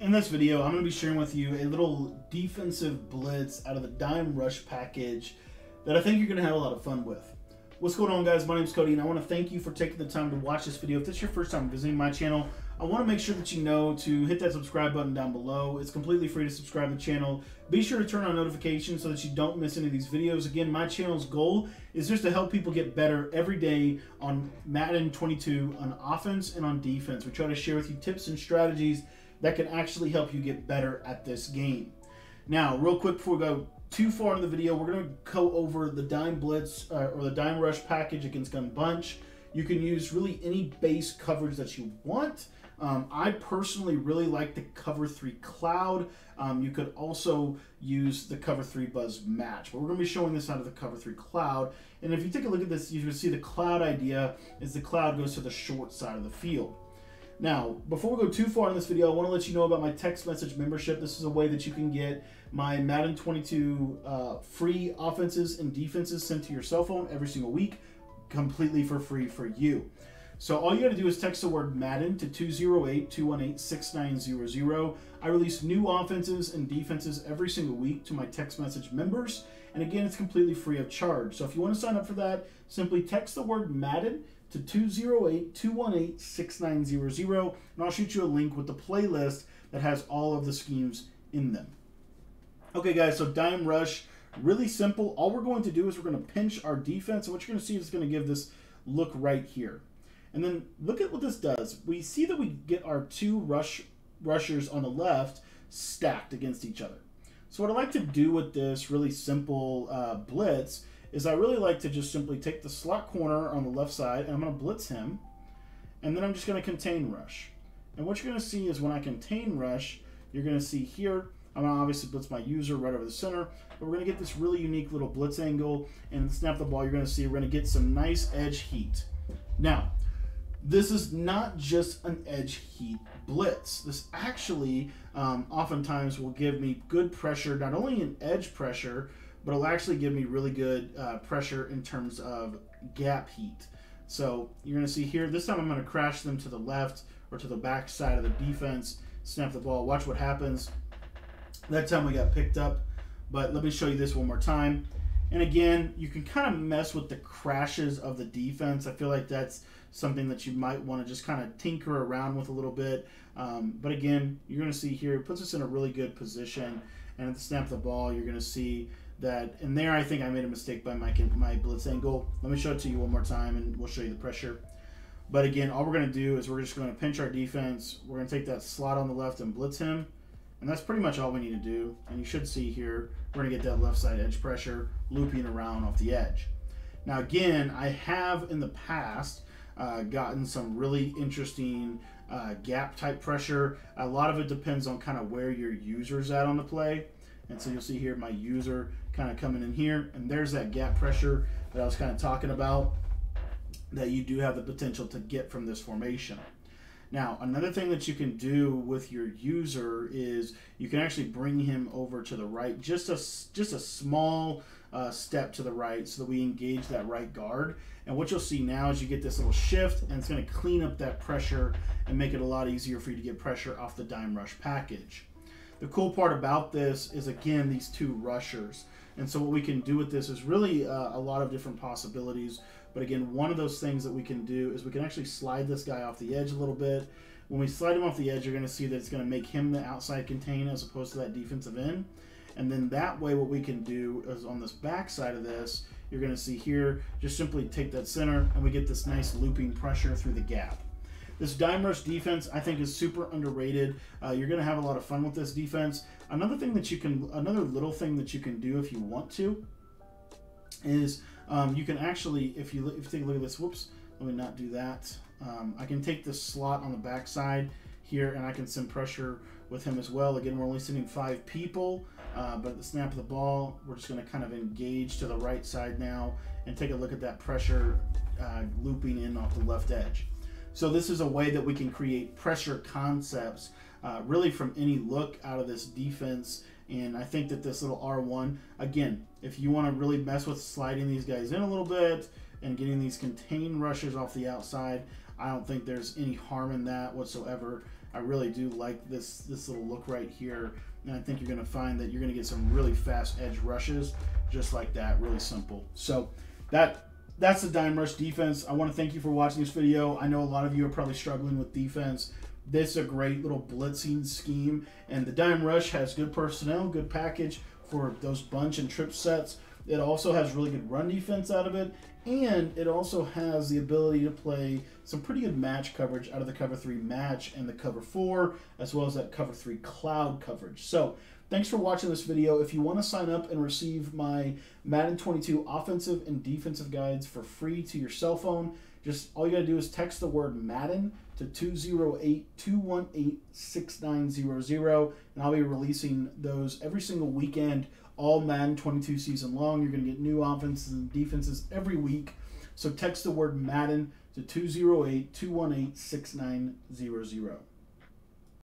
In this video, I'm going to be sharing with you a little defensive blitz out of the Dime Rush package that I think you're going to have a lot of fun with. What's going on guys, my name is Cody and I want to thank you for taking the time to watch this video. If this is your first time visiting my channel, I want to make sure that you know to hit that subscribe button down below. It's completely free to subscribe to the channel. Be sure to turn on notifications so that you don't miss any of these videos. Again, my channel's goal is just to help people get better every day on Madden 22 on offense and on defense. We try to share with you tips and strategies that can actually help you get better at this game. Now, real quick before we go too far in the video, we're going to go over the Dime Blitz uh, or the Dime Rush package against Gun Bunch. You can use really any base coverage that you want. Um, I personally really like the Cover 3 Cloud. Um, you could also use the Cover 3 Buzz Match, but we're going to be showing this out of the Cover 3 Cloud. And if you take a look at this, you can see the cloud idea is the cloud goes to the short side of the field. Now, before we go too far in this video, I want to let you know about my text message membership. This is a way that you can get my Madden 22 uh, free offenses and defenses sent to your cell phone every single week, completely for free for you. So all you got to do is text the word Madden to 208-218-6900. I release new offenses and defenses every single week to my text message members. And again, it's completely free of charge. So if you want to sign up for that, simply text the word Madden to 208-218-6900 and I'll shoot you a link with the playlist that has all of the schemes in them. Okay guys, so Dime Rush, really simple. All we're going to do is we're going to pinch our defense and what you're going to see is going to give this look right here. And then look at what this does. We see that we get our two rush rushers on the left stacked against each other. So what I like to do with this really simple uh, blitz is I really like to just simply take the slot corner on the left side and I'm going to blitz him. And then I'm just going to contain rush. And what you're going to see is when I contain rush, you're going to see here, I'm going to obviously blitz my user right over the center. But we're going to get this really unique little blitz angle. And snap the ball, you're going to see we're going to get some nice edge heat. Now, this is not just an edge heat blitz. This actually um, oftentimes will give me good pressure, not only an edge pressure, but it'll actually give me really good uh, pressure in terms of gap heat. So you're going to see here, this time I'm going to crash them to the left or to the back side of the defense, snap the ball, watch what happens. That time we got picked up, but let me show you this one more time. And again, you can kind of mess with the crashes of the defense. I feel like that's something that you might want to just kind of tinker around with a little bit. Um, but again, you're going to see here, it puts us in a really good position. And at the snap of the ball, you're going to see that, and there I think I made a mistake by my, my blitz angle. Let me show it to you one more time and we'll show you the pressure. But again, all we're going to do is we're just going to pinch our defense. We're going to take that slot on the left and blitz him. And that's pretty much all we need to do. And you should see here, we're going to get that left side edge pressure looping around off the edge. Now again, I have in the past uh, gotten some really interesting uh, gap type pressure. A lot of it depends on kind of where your user's at on the play. And so you'll see here my user kind of coming in here. And there's that gap pressure that I was kind of talking about that you do have the potential to get from this formation. Now, another thing that you can do with your user is you can actually bring him over to the right, just a, just a small uh, step to the right so that we engage that right guard. And what you'll see now is you get this little shift and it's going to clean up that pressure and make it a lot easier for you to get pressure off the Dime Rush package. The cool part about this is, again, these two rushers. And so what we can do with this is really uh, a lot of different possibilities. But again, one of those things that we can do is we can actually slide this guy off the edge a little bit. When we slide him off the edge, you're going to see that it's going to make him the outside contain as opposed to that defensive end. And then that way what we can do is on this back side of this, you're going to see here, just simply take that center and we get this nice looping pressure through the gap. This dime rush defense, I think, is super underrated. Uh, you're going to have a lot of fun with this defense. Another thing that you can, another little thing that you can do if you want to, is um, you can actually, if you, if you take a look at this, whoops, let me not do that. Um, I can take this slot on the back side here and I can send pressure with him as well. Again, we're only sending five people, uh, but at the snap of the ball, we're just going to kind of engage to the right side now and take a look at that pressure uh, looping in off the left edge. So this is a way that we can create pressure concepts uh, really from any look out of this defense. And I think that this little R1, again, if you want to really mess with sliding these guys in a little bit and getting these contained rushes off the outside, I don't think there's any harm in that whatsoever. I really do like this this little look right here, and I think you're going to find that you're going to get some really fast edge rushes just like that. Really simple. So that that's the Dime Rush defense. I want to thank you for watching this video. I know a lot of you are probably struggling with defense. This is a great little blitzing scheme, and the Dime Rush has good personnel, good package for those bunch and trip sets. It also has really good run defense out of it, and it also has the ability to play some pretty good match coverage out of the cover three match and the cover four, as well as that cover three cloud coverage. So thanks for watching this video. If you want to sign up and receive my Madden 22 offensive and defensive guides for free to your cell phone, just all you got to do is text the word Madden to 208-218-6900 and I'll be releasing those every single weekend all Madden 22 season long. You're going to get new offenses and defenses every week. So text the word Madden to 208 218 6900.